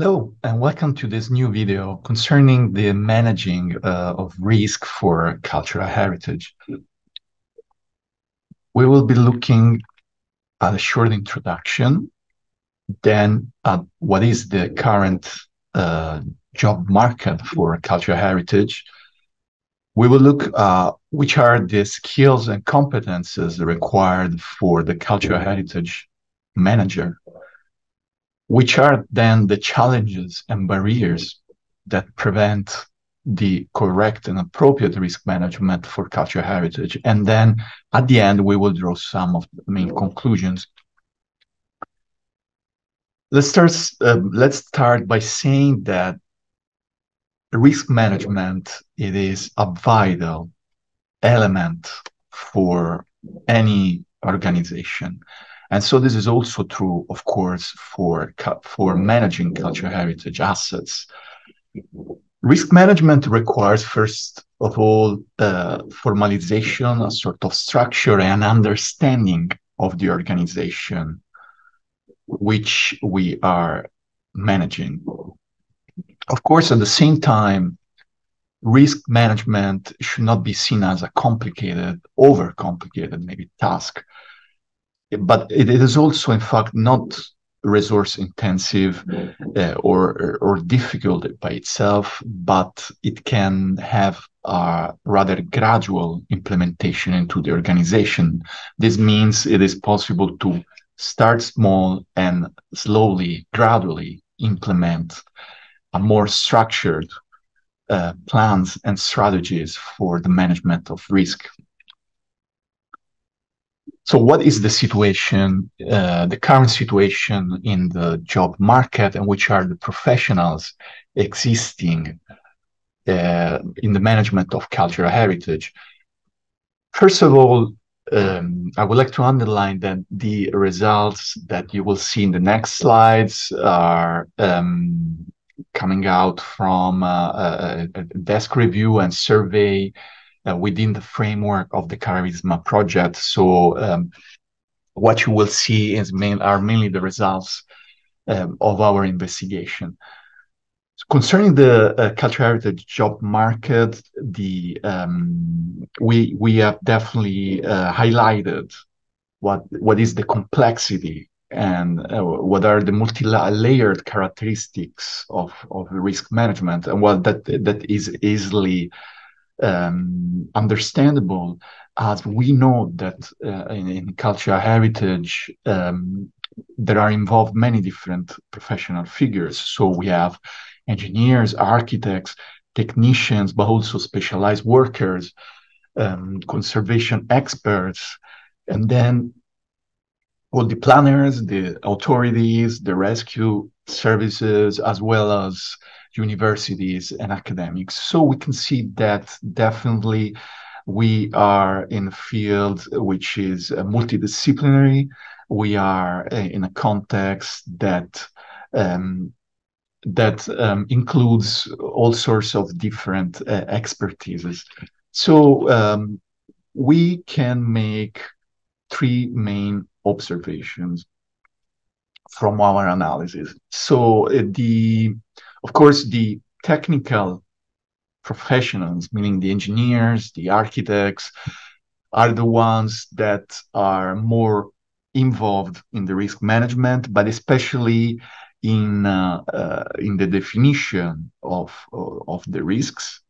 Hello, and welcome to this new video concerning the managing uh, of risk for cultural heritage. We will be looking at a short introduction, then at what is the current uh, job market for cultural heritage. We will look at which are the skills and competences required for the cultural heritage manager which are then the challenges and barriers that prevent the correct and appropriate risk management for cultural heritage. And then at the end, we will draw some of the main conclusions. Let's start, uh, let's start by saying that risk management, it is a vital element for any organization. And so this is also true, of course, for, for managing cultural heritage assets. Risk management requires, first of all, uh, formalization, a sort of structure and understanding of the organization which we are managing. Of course, at the same time, risk management should not be seen as a complicated, overcomplicated maybe task but it is also in fact not resource intensive uh, or or difficult by itself but it can have a rather gradual implementation into the organization. This means it is possible to start small and slowly gradually implement a more structured uh, plans and strategies for the management of risk so what is the situation, uh, the current situation in the job market and which are the professionals existing uh, in the management of cultural heritage? First of all, um, I would like to underline that the results that you will see in the next slides are um, coming out from uh, a, a, desk review and survey within the framework of the Charisma project. So um, what you will see is main, are mainly the results um, of our investigation. Concerning the uh, cultural heritage job market, the um, we we have definitely uh, highlighted what what is the complexity and uh, what are the multi-layered characteristics of of risk management and what that that is easily um, understandable as we know that uh, in, in, cultural heritage um, there are involved many different professional figures. So we have engineers architects technicians but also specialized workers um, conservation experts and then all the planners the authorities the rescue services as well as universities and academics. So we can see that definitely we are in a field which is uh, multidisciplinary. We are uh, in a context that um, that um, includes all sorts of different uh, expertises. So um, we can make three main observations from our analysis. So uh, the of course, the technical professionals, meaning the engineers, the architects, are the ones that are more involved in the risk management, but especially in uh, uh, in the definition of of the risks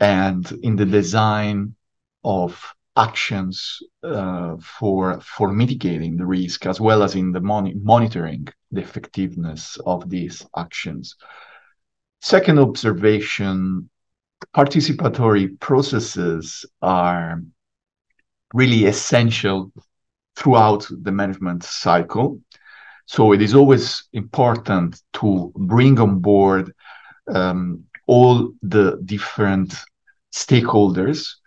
and in the design of actions uh, for for mitigating the risk as well as in the mon- monitoring the effectiveness of these actions. Second observation, participatory processes are really essential throughout the management cycle. So it is always important to bring on board um, all the different stakeholders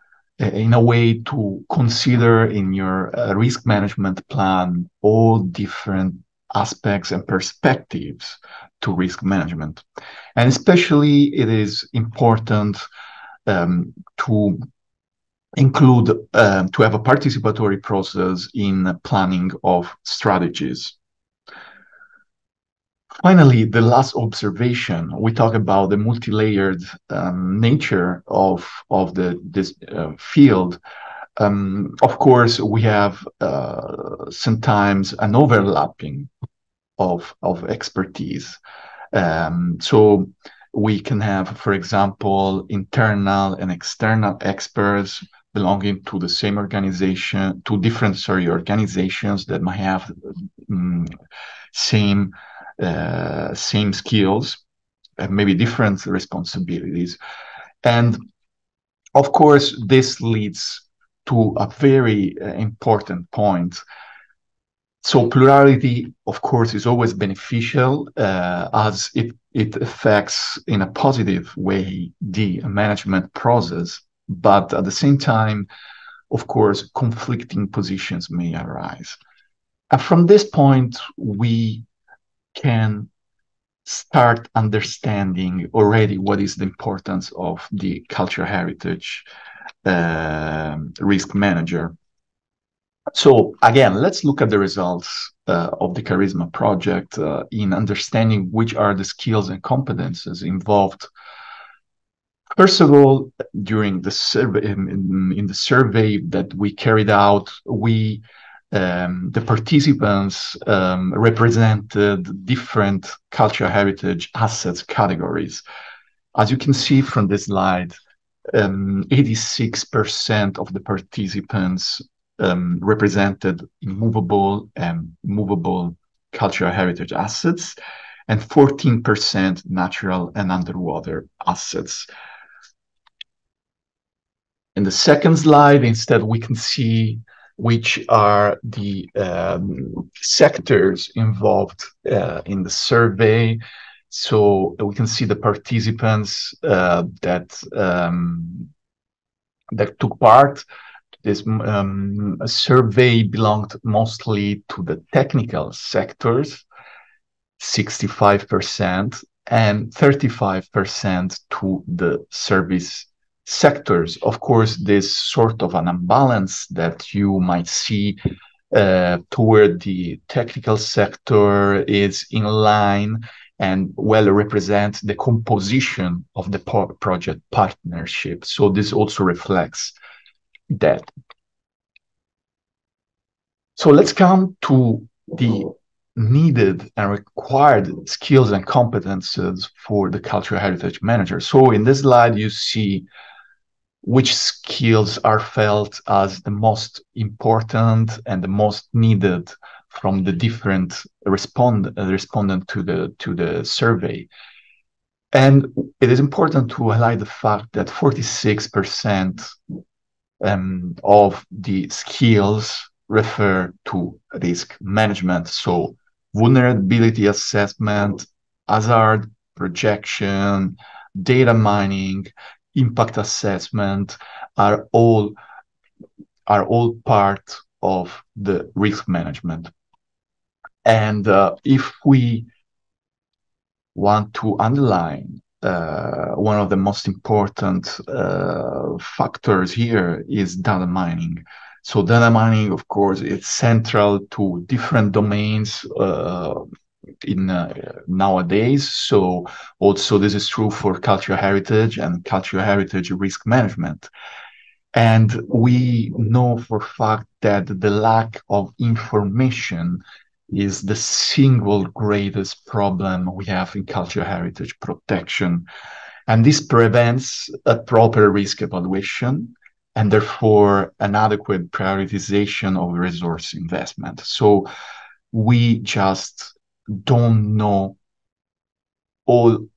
in a way to consider in your uh, risk management plan all different aspects and perspectives to risk management. And especially it is important um, to include, uh, to have a participatory process in planning of strategies. Finally, the last observation, we talk about the multi-layered um, nature of, of the, this uh, field. Um, of course, we have uh, sometimes an overlapping of, of expertise. Um, so we can have, for example, internal and external experts belonging to the same organization, to different sorry organizations that might have um, same uh, same skills, and maybe different responsibilities, and of course this leads to a very uh, important point so plurality, of course, is always beneficial uh, as it, it affects in a positive way the management process. But at the same time, of course, conflicting positions may arise. And from this point, we can start understanding already what is the importance of the cultural heritage uh, risk manager so again, let's look at the results uh, of the Charisma project uh, in understanding which are the skills and competences involved. First of all, during the survey, in, in the survey that we carried out, we um, the participants um, represented different cultural heritage assets categories. As you can see from this slide, 86% um, of the participants um, represented movable and movable cultural heritage assets and 14% natural and underwater assets. In the second slide, instead, we can see which are the um, sectors involved uh, in the survey. So we can see the participants uh, that um, that took part this um, survey belonged mostly to the technical sectors, 65%, and 35% to the service sectors. Of course, this sort of an imbalance that you might see uh, toward the technical sector is in line and well represent the composition of the project partnership. So this also reflects that. So let's come to the needed and required skills and competences for the cultural heritage manager. So in this slide, you see which skills are felt as the most important and the most needed from the different respond uh, respondent to the to the survey. And it is important to highlight the fact that 46% um, of the skills refer to risk management. So vulnerability assessment, hazard projection, data mining, impact assessment are all are all part of the risk management. And uh, if we want to underline uh, one of the most important uh, factors here is data mining. So data mining, of course, it's central to different domains uh, in uh, nowadays. So also this is true for cultural heritage and cultural heritage risk management. And we know for fact that the lack of information is the single greatest problem we have in cultural heritage protection. And this prevents a proper risk evaluation and therefore an adequate prioritization of resource investment. So we just don't know all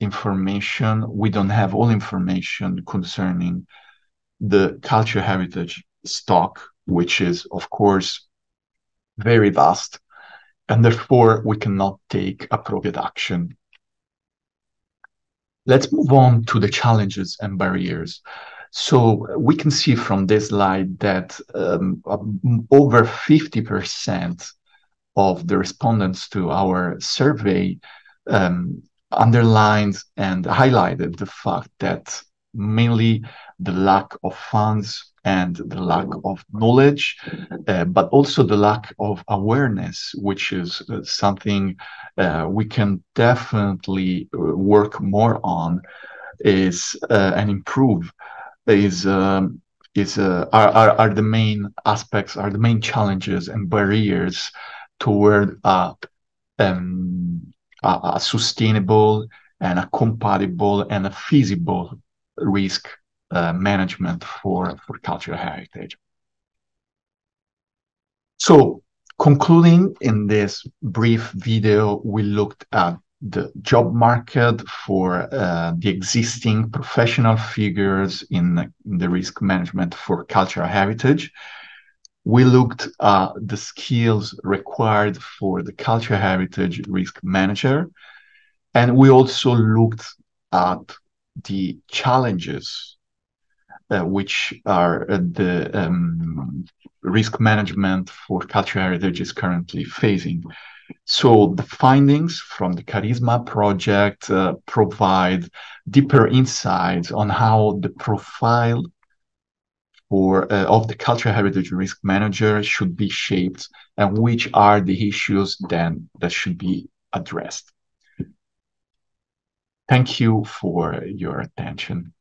information. We don't have all information concerning the cultural heritage stock, which is, of course, very vast and therefore we cannot take appropriate action. Let's move on to the challenges and barriers. So we can see from this slide that um, over 50% of the respondents to our survey um, underlined and highlighted the fact that mainly the lack of funds and the lack of knowledge, uh, but also the lack of awareness, which is uh, something uh, we can definitely uh, work more on, is uh, and improve. Is um, is uh, are, are are the main aspects, are the main challenges and barriers toward a, um, a, a sustainable and a compatible and a feasible risk uh, management for, for cultural heritage. So concluding in this brief video, we looked at the job market for uh, the existing professional figures in, in, the risk management for cultural heritage. We looked at the skills required for the cultural heritage risk manager. And we also looked at the challenges uh, which are uh, the um, risk management for cultural heritage is currently facing. So the findings from the Charisma project uh, provide deeper insights on how the profile for uh, of the cultural heritage risk manager should be shaped and which are the issues then that should be addressed. Thank you for your attention.